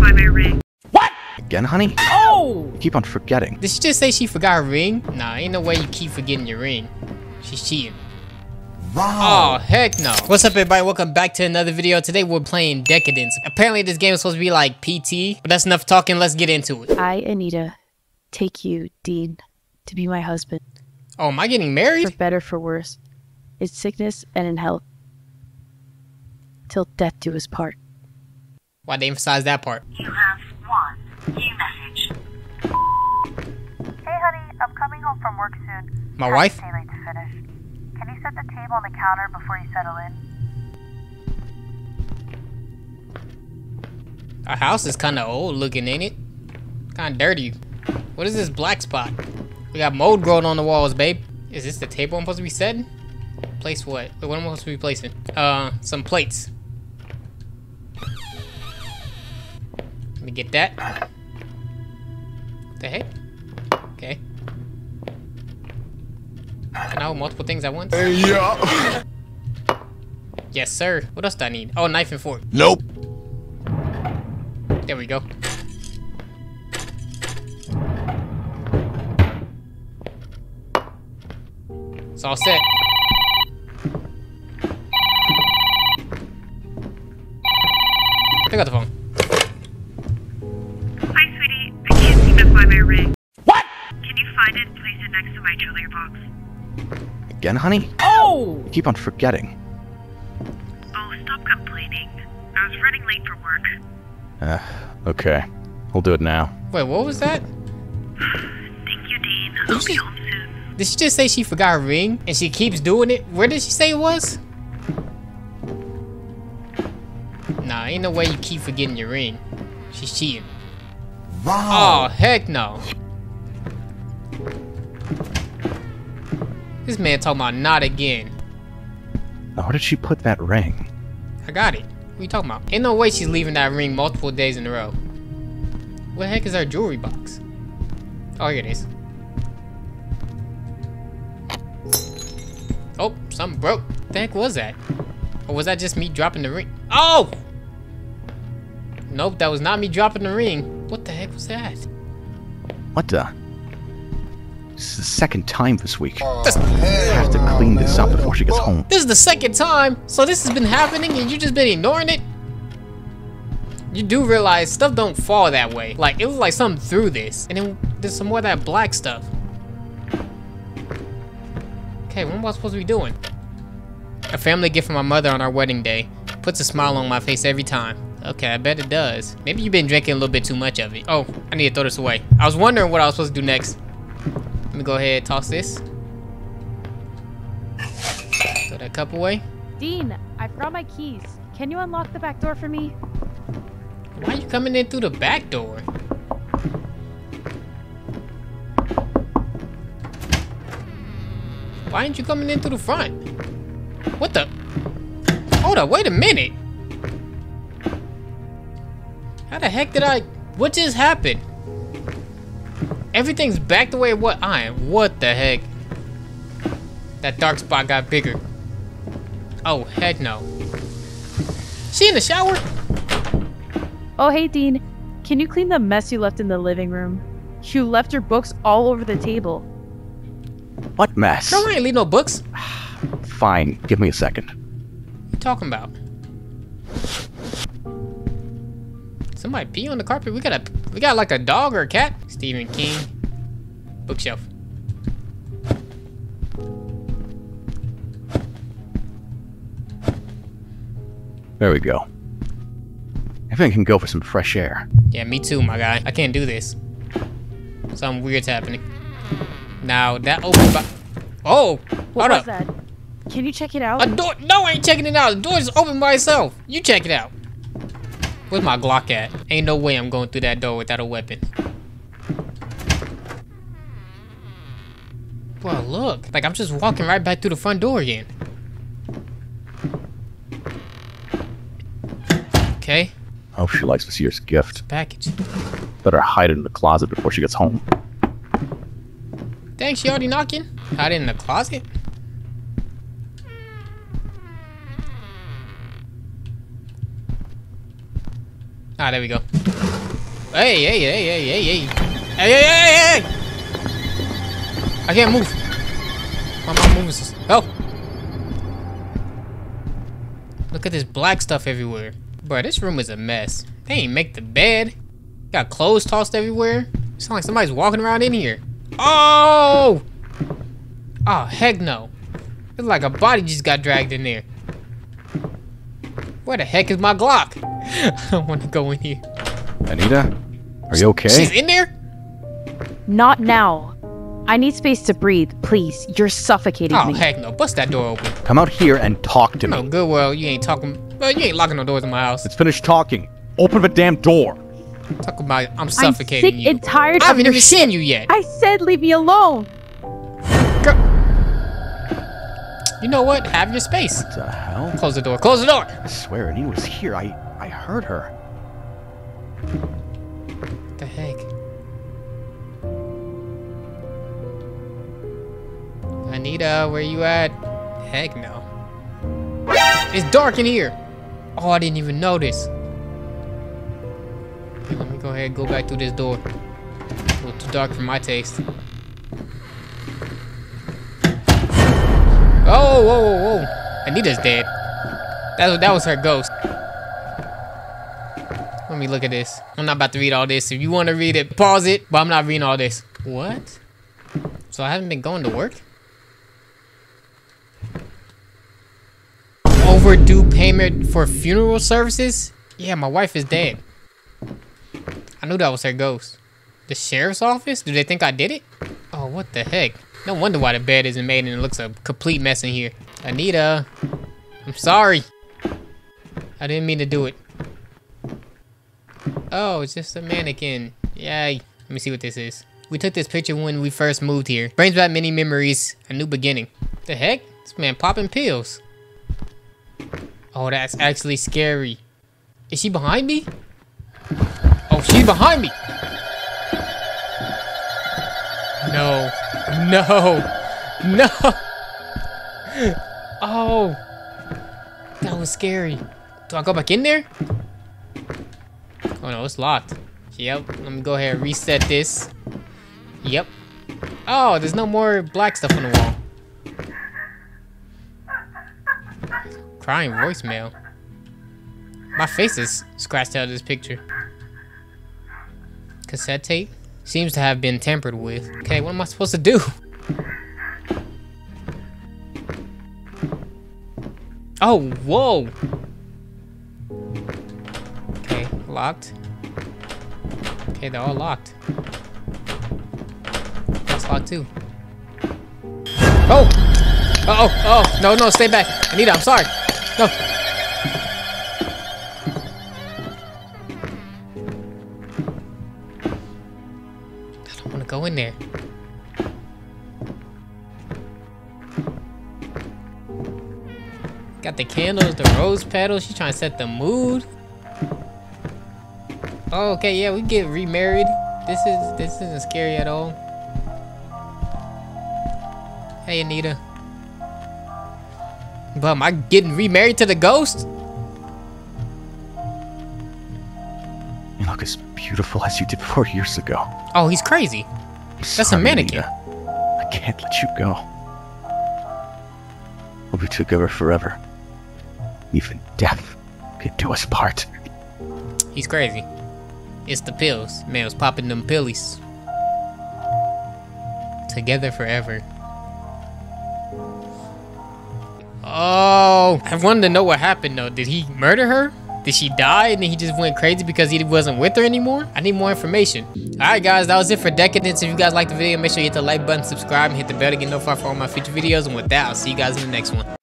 find my ring. What? Again, honey? Oh! Keep on forgetting. Did she just say she forgot her ring? Nah, ain't no way you keep forgetting your ring. She's cheating. Oh, heck no. What's up, everybody? Welcome back to another video. Today, we're playing Decadence. Apparently, this game is supposed to be like PT, but that's enough talking. Let's get into it. I, Anita, take you, Dean, to be my husband, Oh, am I getting married? for better for worse, in sickness and in health, till death do us part. Why'd they emphasize that part? You have one new message. Hey, honey, I'm coming home from work soon. My Can't wife? Stay late to finish. Can you set the table on the counter before you settle in? Our house is kind of old looking, ain't it? Kind of dirty. What is this black spot? We got mold growing on the walls, babe. Is this the table I'm supposed to be setting? Place what? Wait, what am I supposed to be placing? Uh, some plates. Let me get that. What the heck? Okay. Can I hold multiple things at once? Yeah. Yes, sir. What else do I need? Oh, knife and fork. Nope. There we go. It's all set. Pick up the phone. Hi, sweetie. I can't seem to find my ring. What? Can you find it and place it next to my jewelry box? Again, honey? Oh! Keep on forgetting. Oh, stop complaining. I was running late for work. Uh, okay. We'll do it now. Wait, what was that? Thank you, Dean. I'll be home soon. Did she just say she forgot her ring and she keeps doing it? Where did she say it was? Nah, ain't no way you keep forgetting your ring. She's cheating. Oh, heck no. This man talking about not again. Now, where did she put that ring? I got it. What are you talking about? Ain't no way she's leaving that ring multiple days in a row. What the heck is our jewelry box? Oh, here it is. Oh, something broke. What the heck was that? Or was that just me dropping the ring? Oh! Nope, that was not me dropping the ring. What the heck was that? What the? This is the second time this week. Oh, this, I have to clean this up before she gets home. this is the second time, so this has been happening and you just been ignoring it? You do realize stuff don't fall that way. Like, it was like something through this. And then there's some more of that black stuff. Okay, what am I supposed to be doing? A family gift from my mother on our wedding day. Puts a smile on my face every time. Okay, I bet it does. Maybe you've been drinking a little bit too much of it. Oh, I need to throw this away. I was wondering what I was supposed to do next. Let me go ahead and toss this. Throw that cup away. Dean, I forgot my keys. Can you unlock the back door for me? Why are you coming in through the back door? Why aren't you coming in through the front? What the? Hold up, wait a minute. How the heck did I? What just happened? Everything's back the way what I am. What the heck? That dark spot got bigger. Oh, heck no. She in the shower? Oh, hey, Dean. Can you clean the mess you left in the living room? You left your books all over the table. What mess? Girl, I ain't leave no books. Fine, give me a second. What you talking about? Somebody pee on the carpet. We got a we got like a dog or a cat. Stephen King. Bookshelf. There we go. I think I can go for some fresh air. Yeah, me too, my guy. I can't do this. Something weird's happening. Now that open by Oh! What was up. that? Can you check it out? A door No, I ain't checking it out. The door is open by itself. You check it out. Where's my Glock at? Ain't no way I'm going through that door without a weapon. Well, look. Like, I'm just walking right back through the front door again. Okay. I hope she likes this year's gift. Package. Better hide it in the closet before she gets home. Dang, she already knocking? Hide it in the closet? Ah, there we go. Hey, hey, hey, hey, hey, hey. Hey, hey, hey, hey! I can't move. My mom moves. Oh! Look at this black stuff everywhere. Bro, this room is a mess. They ain't make the bed. Got clothes tossed everywhere. Sound like somebody's walking around in here. Oh! Oh, heck no. It's like a body just got dragged in there. Where the heck is my Glock? I don't want to go in here. Anita? Are you okay? She's in there? Not now. I need space to breathe. Please, you're suffocating Oh, me. heck no. Bust that door open. Come out here and talk to No, me. good well, you ain't talking. Well, you ain't locking no doors in my house. Let's finish talking. Open the damn door. Talk about I'm suffocating I'm suffocating sick you. and tired I of haven't your even seen you yet. I said leave me alone. You know what? Have your space. What the hell? Close the door. Close the door. I swear Anita was here. I, I heard her. What the heck? Anita, where you at? Heck no. It's dark in here. Oh, I didn't even notice. Let me go ahead and go back through this door. A little too dark for my taste. Oh, whoa, whoa, whoa. Anita's dead. That was, that was her ghost. Me look at this. I'm not about to read all this. If you want to read it, pause it. But I'm not reading all this. What? So I haven't been going to work? Overdue payment for funeral services? Yeah, my wife is dead. I knew that was her ghost. The sheriff's office? Do they think I did it? Oh, what the heck? No wonder why the bed isn't made and it looks a complete mess in here. Anita, I'm sorry. I didn't mean to do it. Oh, it's just a mannequin. Yay. Let me see what this is. We took this picture when we first moved here. Brings back many memories, a new beginning. The heck? This man popping pills. Oh, that's actually scary. Is she behind me? Oh, she's behind me. No. No. No. Oh. That was scary. Do I go back in there? Oh no, it's locked. Yep, let me go ahead and reset this. Yep. Oh, there's no more black stuff on the wall. Crying voicemail. My face is scratched out of this picture. Cassette tape? Seems to have been tampered with. Okay, what am I supposed to do? Oh, whoa! Locked. Okay, they're all locked. That's locked too. Oh! Oh, oh, oh, no, no, stay back. Anita, I'm sorry. No. I don't want to go in there. Got the candles, the rose petals. She's trying to set the mood. Oh, okay, yeah, we get remarried. This is this isn't scary at all. Hey, Anita. But am I getting remarried to the ghost? You look as beautiful as you did four years ago. Oh, he's crazy. That's a mannequin. I can't let you go. We'll be together forever. Even death can do us part. He's crazy. It's the pills. Man was popping them pillies. Together forever. Oh, I wanted to know what happened though. Did he murder her? Did she die and then he just went crazy because he wasn't with her anymore? I need more information. Alright guys, that was it for Decadence. If you guys liked the video, make sure you hit the like button, subscribe, and hit the bell to get notified for all my future videos. And with that, I'll see you guys in the next one.